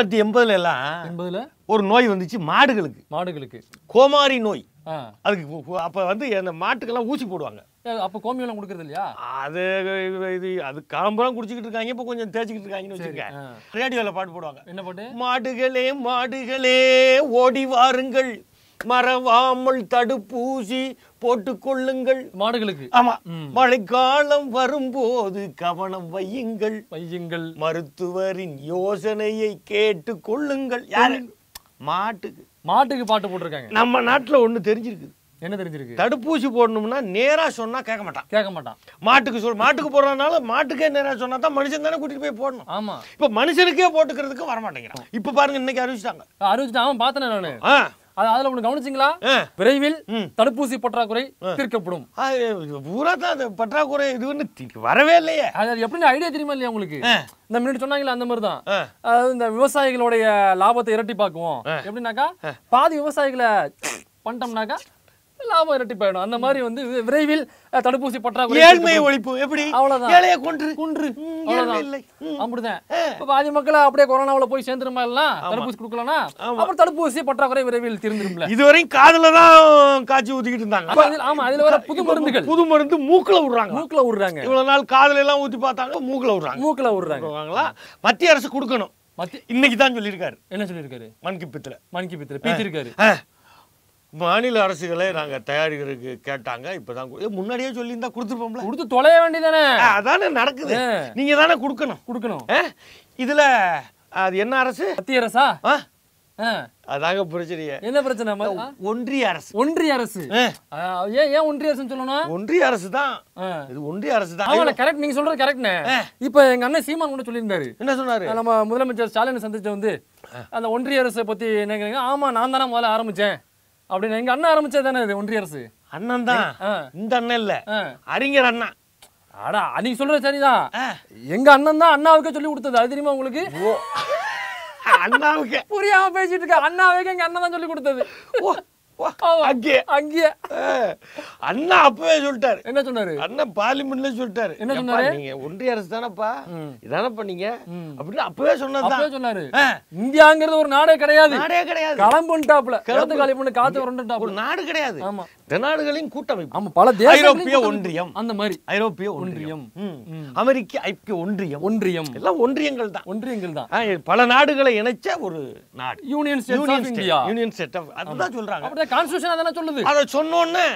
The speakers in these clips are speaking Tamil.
தொள்ளாயிரத்தி எண்பதுல எல்லாம் என்பதுல ஒரு நோய் வந்துச்சு மாடுகளுக்கு. மாடுகளுக்கு. கோமாரி நோய். அதுக்கு அப்ப வந்து அந்த மாட்டுக்கெல்லாம் ஊசி போடுவாங்க. அப்ப கோமியெல்லாம் கொடுக்கறது இல்லையா? அது இது அது காலம்புறம் குடிச்சிக்கிட்டு இருக்காங்க இப்போ கொஞ்சம் தேய்ச்சிக்கிட்டு இருக்காங்கன்னு வச்சுருக்க ஆ. ரேடியோவில் பாட்டு போடுவாங்க. என்ன பாட்டு? மாடுகளே மாடுகளே ஓடி வாருங்கள். மறவாமல் தடுப்பூசி போட்டுக் கொள்ளுங்கள். மாடுகளுக்கு. ஆமா. மழைக்காலம் வரும்போது கவனம் வையுங்கள். பையங்கள் மருத்துவரின் யோசனையை கேட்டு கொள்ளுங்கள். யாரு? மாட்டுக்கு. மாட்டுக்கு பாட்டு போட்டிருக்காங்க. நம்ம நாட்டுல ஒண்ணு தெரிஞ்சிருக்குது என்ன தெரிஞ்சிருக்கு? தடுப்பூசி போடணும்னா நேரா சொன்னா கேட்க மாட்டான். கேட்க மாட்டான். மாட்டுக்கு சொல் மாட்டுக்கு போடுறதுனால மாட்டுக்கே நேரா சொன்னா தான் மனுஷன் தானே கூட்டிட்டு போய் போடணும். ஆமா. இப்ப மனுஷனுக்கே போட்டுக்கிறதுக்கு வர மாட்டேங்கிறான் இப்ப பாருங்க இன்னைக்கு அறிவிச்சிட்டாங்க. அறிவிச்சுட்டு அவன் பார்த்தேன் நானு. அதுல ஒண்ணு கவனிச்சிங்களா. விரைவில். தடுப்பூசி பற்றாக்குறை தீர்க்கப்படும். பூரா தான் அது பற்றாக்குறை இது தி- வரவே இல்லையே. அது எப்படி ஐடியா தெரியுமா இல்லையா உங்களுக்கு. இந்த முன்னாடி சொன்னாங்களே அந்த மாதிரி தான். அதாவது இந்த விவசாயிகளுடைய லாபத்தை இரட்டி பார்க்குவோம் எப்படின்னாக்கா பாதி விவசாயிகளை பண்ணிட்டோம்னாக்கா லாபம் இரட்டிப்பாயிடும் அந்த மாதிரி வந்து விரைவில் தடுப்பூசி பற்றாக்குறை ஏழ்மை ஒழிப்பு. எப்படி? அவ்வளவுதான். ஏழைய கொன்று. குன்று. அப்படிதான் இப்ப பாதி மக்களை அப்படியே கொரோனாவுல போய் சேர்ந்துருமா எல்லாம் தடுப்பூசி கொடுக்கலனா அப்புறம் தடுப்பூசி பற்றாக்குறை விரைவில் தீர்ந்துரும்ல? இதுவரையும் காதுல தான் காய்ச்சி ஊத்திக்கிட்டு இருந்தாங்க. ஆமா அதுல வர புது மருந்துகள். புது மருந்து மூக்குல விடுறாங்க மூக்குல விடுறாங்க இவ்வளவு நாள் காதுல எல்லாம் ஊத்தி பார்த்தாங்க மூக்குல விடுறாங்க மூக்குல விடுறாங்க மத்திய அரசு கொடுக்கணும். இன்னைக்கு தான் சொல்லியிருக்காரு. என்ன சொல்லியிருக்காரு? மன்கிப்பத்துல மணிக்கு பித்திர பேசியிருக்காரு. ஆ. மாநில அரசுகளே நாங்க தயாரிக்கிறதுக்கு கேட்டாங்க இப்பதான் முன்னாடியே சொல்லியிருந்தா கொடுத்துருப்போம்ல. கொடுத்து தொலைய வேண்டியதானே? அதானே நடக்குது. ஆ. நீங்க தானே கொடுக்கணும். கொடுக்கணும்? இதுல அது என்ன அரசு? மத்திய அரசா. அதாங்க பிரச்சனையே. என்ன பிரச்சனை? ஒன்றிய அரசு. ஒன்றிய அரசு? ஏன் ஏன் ஒன்றிய அரசுன்னு சொல்லணும்? ஒன்றிய அரசு தான். இது ஒன்றிய அரசு தான். ஆமாண்ணே கரெக்ட் நீங்க சொல்றது கரெக்ட்ண்ணே இப்ப எங்க அண்ணன் சீமான் கூட சொல்லியிருந்தாரு. என்ன சொன்னாரு? நம்ம முதலமைச்சர் ஸ்டாலின் சந்திச்ச வந்து அந்த ஒன்றிய அரசை பத்தி நினைக்கிறீங்க ஆமா நான் தானே முதல்ல ஆரம்பிச்சேன். அப்படின்னு எங்க அண்ணன் ஆரம்பிச்சது தானே இது ஒன்றிய அரசு? அண்ணன் தான். இந்த அண்ணன் இல்ல. அறிஞர் அண்ணா அடா நீங்க சொல்றது சரிதான். எங்க அண்ணன் தான் அண்ணாவுக்கே சொல்லி கொடுத்தது அது தெரியுமா உங்களுக்கு? அண்ணாவுக்கு. புரியாம பேசிட்டு இருக்க அண்ணாவுக்கு எங்க அண்ணன் தான் சொல்லி கொடுத்தது அண்ணா அப்பவே சொல்லிட்டாரு. என்ன சொன்னாரு? அண்ணன் பார்லிமெண்ட்ல சொல்லிட்டாரு. என்ன சொன்னாரு? நீங்க ஒன்றிய அரசு தானப்பா? நீங்க? ம். அப்படின்னு அப்பவே சொன்னதுதான். அப்பவே சொன்னாரு. இந்தியாங்கிறது ஒரு நாடே கிடையாது. நாடே கிடையாது. கிளம்புன்ட்டாப்ல கிளம்பு. காலி பண்ணி காத்து வரண்டாப்ல நாடு கிடையாது. ஆமா. நாடுகளின் கூட்டமைப்பு. ஆமா பல ஐரோப்பிய. ஒன்றியம். அந்த மாதிரி. ஐரோப்பிய ஒன்றியம். அமெரிக்க ஐக்கிய ஒன்றியம். ஒன்றியம். எல்லாம் ஒன்றியங்கள் தான். ஒன்றியங்கள் தான். பல நாடுகளை இணைச்ச ஒரு நாடு. Union of state India union state of அதுதான் சொல்றாங்க. அப்படியே கான்ஸ்டியூஷன் அதானே சொல்லுது? அதை சொன்னோன்னே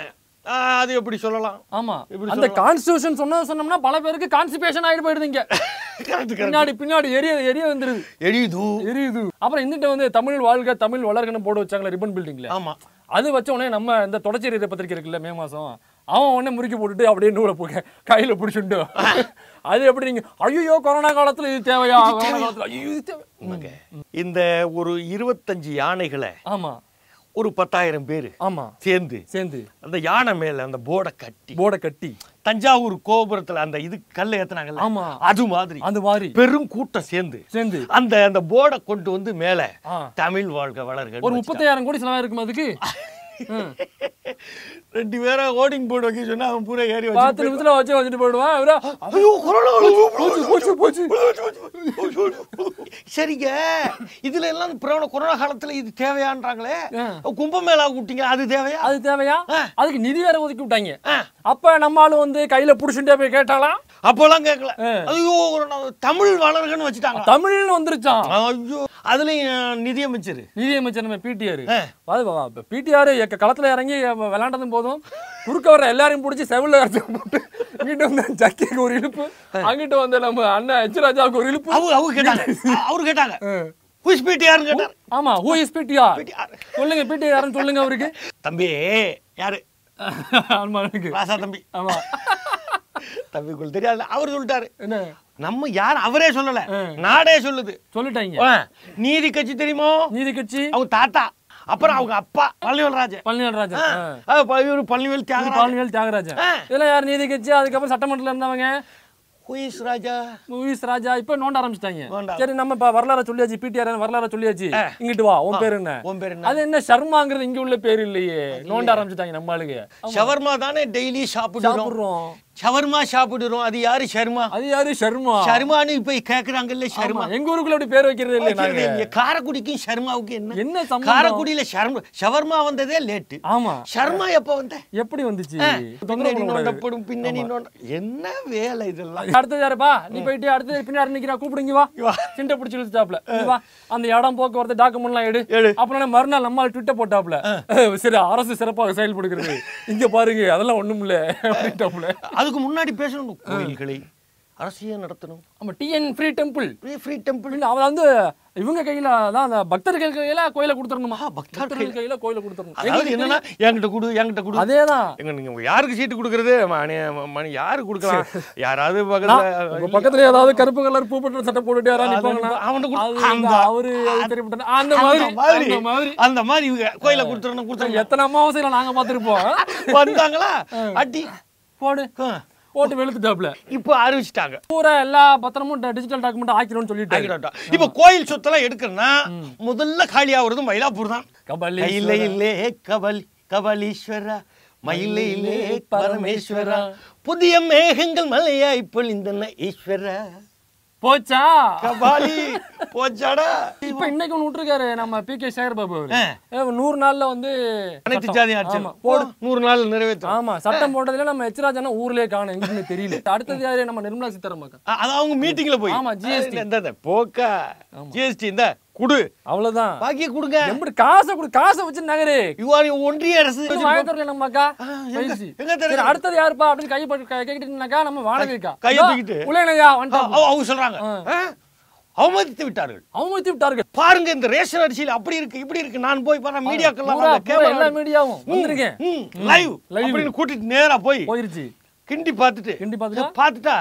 அது எப்படி சொல்லலாம்? ஆமா. அந்த கான்ஸ்டியூஷன் சொன்னது சொன்னோம்னா பல பேருக்கு கான்ஸ்டிபேஷன் ஆயிட்டு கரெக்ட் பின்னாடி பின்னாடி எரிய எரிய வந்துருது. எளிது எரியுது. அப்புறம் இந்துட்ட வந்து தமிழ் வாழ்க தமிழ் வளர்கன்னு போட்டு வச்சாங்களே ரிப்பன் பில்டிங்ல ஆமா. அது வச்ச உடனே நம்ம இந்த தொடர்ச்சி ரீதிய பத்திரிக்கை இருக்குல்ல மே மாசம் அவன் உடனே முறுக்கி போட்டுட்டு அப்படியே நூலை போக கையில பிடிச்சுட்டு அது எப்படி நீங்க ஐயோ கொரோனா காலத்துல இது தேவையா? கொரோனா காலத்துல ஐயோ இது தேவை. இந்த ஒரு இருபத்தஞ்சு யானைகளை ஆமா. ஒரு பத்தாயிரம் பேர் ஆமா. சேர்ந்து சேர்ந்து. அந்த யானை மேல அந்த போர்டை கட்டி போர்டை கட்டி. தஞ்சாவூர் கோபுரத்துல அந்த இது கல்லை ஏத்துனாங்கல்ல ஆமா. அது மாதிரி அந்த மாதிரி. பெரும் கூட்டம் சேர்ந்து சேர்ந்து. அந்த அந்த போர்டை கொண்டு வந்து மேல. தமிழ் வாழ்க வளர்க ஒரு முப்பத்தாயிரம் கோடி செலவா இருக்கும் அதுக்கு. ரெண்டு பேரை ஓடிங் போர்டு வைக்க சொன்னா அவன் பூரா ஏறி பத்து வச்சு நிமிஷத்துல வச்சு வச்சுட்டு போயிடுவான் அவரா ஐயோ கொரோனா போச்சு போச்சு போச்சு சரிங்க. இதுல எல்லாம் பிறகு கொரோனா காலத்துல இது தேவையான்றாங்களே. கும்பமேளா கூட்டிங்க அது தேவையா? அது தேவையா. அதுக்கு நிதி வேற ஒதுக்கி விட்டாங்க. அப்ப நம்ம ஆளு வந்து கையில புடிச்சுட்டே போய் கேட்டாலாம்? அப்போலாம் கேட்கல. ஐயோ தமிழ் வளர்கன்னு வச்சுட்டாங்க. தமிழ்னு வந்துருச்சான் ஐயோ அதுலயும் நிதியமைச்சர். நிதியமைச்சர் நம்ம பிடிஆர் ஆ. பிடிஆர் களத்துல இறங்கி விளையாண்டதும் போதும். குறுக்க வர எல்லாரையும் பிடிச்சி செவில போட்டு இங்கிட்ட வந்து ஜக்கிக்கு ஒரு இழுப்பு. அங்கிட்ட வந்து நம்ம அண்ணன் எச் ராஜாவுக்கு ஒரு இழுப்பு. அவங்க கேட்டாங்க. அவரு கேட்டாங்க. குயிஸ் பிடிஆர்னு கேட்டார். ஆமா ஹூ இஸ் பிடிஆர். சொல்லுங்க பிடிஆர்னு சொல்லுங்க அவருக்கு. தம்பி யாரு? ராசா தம்பி. ஆமா. தம்பிக்குள் தெரியாது அவர் சொல்லிட்டாரு. என்ன? நம்ம யார் அவரே சொல்லல. நாடே சொல்லுது. சொல்லிட்டாங்க. நீதி கட்சி தெரியுமோ? நீதி கட்சி? அவங்க தாத்தா அப்புறம் அவங்க அப்பா பழனிவேல் ராஜன். பழனிவேல் இவரு பழனிவேல் தியாகராஜன். பழனிவேல் தியாகராஜன். ஆ. இதெல்லாம் யார் நீதி கட்சி? அதுக்கப்புறம் சட்டமன்றத்துல இருந்தவங்க. குயிஸ் ராஜா. மூவிஸ் ராஜா இப்ப நோண்ட ஆரம்பிச்சிட்டாங்க. சரி நம்ம இப்ப வரலாறு சொல்லியாச்சு பிடிஆர் வரலாறு சொல்லியாச்சு. இங்கிட்டு வா உன் பேர் என்ன? உன் பேர் என்ன? அது என்ன சர்மாங்கிறது இங்க உள்ள பேர் இல்லையே. நோண்ட ஆரம்பிச்சிட்டாங்க நம்ம ஆளுங்க ஷவர்மா தானே டெய்லி சாப்பிடுறோம். ஷவர்மா சாப்பிடுறோம். அது யாரு ஷர்மா? அது யாரு ஷர்மா? ஷர்மான்னு இப்ப கேக்குறாங்கல்ல ஷர்மா. எங்க ஊருக்குள்ள அப்படி பேர் வைக்கிறது இல்லை காரைக்குடிக்கும் ஷர்மாவுக்கும் என்ன? என்ன காரைக்குடியில ஷர்மா ஷவர்மா வந்ததே லேட்டு. ஆமா. ஷர்மா எப்ப வந்த? எப்படி வந்துச்சு? பின்னணி. நோண்டப்படும் என்ன வேலை இதெல்லாம்? அடுத்தது யாருப்பா? நீ போயிட்டு அடுத்தது பின்னாடி நிக்கிறா? கூப்பிடுங்க வா. சிண்டை பிடிச்சி இழுத்தாப்ல வா. அந்த இடம் போக்குவரத்து டாக்குமெண்ட்லாம் எடு. அப்புறம் மறுநாள் நம்ம ட்விட்டர் போட்டாப்ல சரி அரசு சிறப்பாக செயல்படுகிறது. இங்க பாருங்க அதெல்லாம் ஒண்ணும் இல்ல அப்படின்ட்டாப்ல அதுக்கு முன்னாடி பேசணும் கோயில்களை. அரசியல் நடத்தணும். ஆமா TN free temple free temple அவன் வந்து இவங்க கையில தான் அந்த பக்தர்கள் கையில கோயில கொடுத்துடணுமா? பக்தர்கள் கையில. கோயில கொடுத்துடணும். அதாவது என்னன்னா என்கிட்ட கொடு என்கிட்ட கொடு. அதேதான். எங்க நீங்க யாருக்கு சீட்டு கொடுக்கறது? மணி மணி யாருக்கு கொடுக்கலாம்? யாராவது பக்கத்துல பக்கத்துல ஏதாவது கருப்பு கலர் பூ போட்டு சட்டை போட்டுட்டு யாராவது. அது அந்த- அவரு அது தெரியப்பட்ட அந்த மாதிரி அந்த மாதிரி அந்த மாதிரி. இவங்க கோயில கொடுத்துறணும் கொடுத்துறணும் எத்தனை அமாவாசையில நாங்க பார்த்திருப்போம். வந்தாங்களா? அடி. போடு. போட்டு வெளுத்துட்டாப்ல இப்போ அறிவிச்சிட்டாங்க. பூரா எல்லா பத்திரமும் டிஜிட்டல் டாக்குமெண்ட் ஆக்கிடும்னு ஆகிட்டோம். இப்ப கோயில் சொத்தெல்லாம் எடுக்கணும்னா முதல்ல காலி ஆகுறது மயிலாப்பூர் தான். கபாலி கையில இல்லே கபலி கபாலீஸ்வரா. மயிலையிலே பரமேஸ்வரா. புதிய மேகங்கள் மலையாய் பொழிந்தன ஈஸ்வரா. போச்சா? கபாலி போச்சாடா? இப்ப இன்னைக்கு ஒண்ணு விட்டுருக்காரு நம்ம பி கே சேகர் பாபு அவரு. நூறு நாள்ல வந்து அனைத்து. ஜாதி போடு. நூறு நாள் நிறைவேற்றும் ஆமா சட்டம் போட்டதுல நம்ம எச்ராஜானா ஊர்லயே காணும் எங்கன்னு தெரியல. அடுத்தது யாரு? நம்ம நிர்மலா சீதாராமன் அது அவங்க மீட்டிங்ல போய். ஆமா. இந்த இந்த போக்கா. ஜிஎஸ்டி இந்த. குடு. அவ்வளவுதான். பாக்கிய கொடுங்க. எப்படி காசை கொடு காசை வச்சு நகரு. இவ்வாறு ஒன்றிய அரசு. வாயத்தரல நம்ம அக்கா? சரி அடுத்தது யாருப்பா அப்படின்னு கை போட்டு கேட்டுனாக்கா நம்ம வாடகைக்கா கையை தூக்கிட்டு. உலகனையா அவங்க சொல்றாங்க. அவமதித்து விட்டார்கள். அவமதித்து விட்டார்கள். பாருங்க இந்த ரேஷன் அரிசியில் அப்படி இருக்கு இப்படி இருக்கு. நான் போய் பாரு மீடியாக்கெல்லாம் எல்லா மீடியாவும் வந்திருக்கேன். லைவ். அப்படின்னு கூட்டிட்டு நேரா போய் போயிருச்சு. கிண்டி பார்த்துட்டு. கிண்டி பார்த்துட்டா? பார்த்துட்டா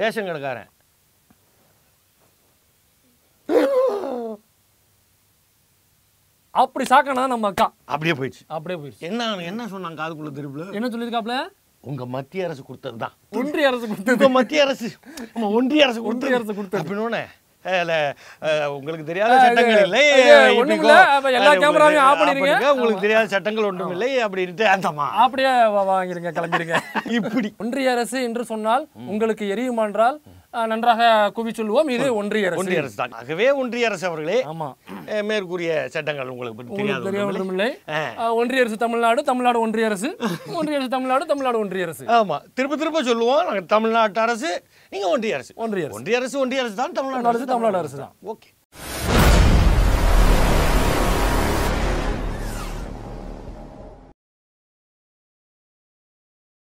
ரேஷன் கடைக்காரன். அப்படி சாக்கணும் நம்ம அக்கா. அப்படியே போயிடுச்சு. அப்படியே போயிருச்சு என்ன என்ன சொன்னாங்க காதுக்குள்ள திருப்புல? என்ன சொல்லியிருக்காப்ல உங்க மத்திய அரசு கொடுத்தது தான். ஒன்றிய அரசு கொடுத்தது. மத்திய அரசு. ஒன்றிய அரசு ஒன்றிய அரசு கொடுத்தது. அப்படின்னு உங்களுக்கு தெரியாத சட்டங்கள் இல்லை. எல்லா கேமராவையும் உங்களுக்கு ஆஃப் பண்ணிருங்க. உங்களுக்கு தெரியாத சட்டங்கள் ஒன்றும் இல்லை அப்படின்ட்டு அந்தமா அப்படியே வா- வாங்கிருங்க கிளம்பிருங்க. இப்படி. ஒன்றிய அரசு என்று சொன்னால் உங்களுக்கு எரியுமா என்றால் நன்றாக குவி சொல்லுவோம். இது ஒன்றிய அரசு. ஒன்றிய அரசு தான் ஆகவே ஒன்றிய அரசு அவர்களே ஆமா. மேற்கூறிய சட்டங்கள் உங்களுக்கு தெரிய ஒன்றுமில்லை. ஒன்றிய அரசு தமிழ்நாடு தமிழ்நாடு ஒன்றிய அரசு. ஒன்றிய அரசு தமிழ்நாடு தமிழ்நாடு ஒன்றிய அரசு. ஆமா. திரும்ப திரும்ப சொல்லுவோம். நாங்க தமிழ்நாட்டு அரசு நீங்க ஒன்றிய அரசு. ஒன்றிய அரசு. ஒன்றிய அரசு ஒன்றிய அரசு தான் தமிழ்நாடு அரசு தமிழ்நாடு அரசு தான். ஓகே.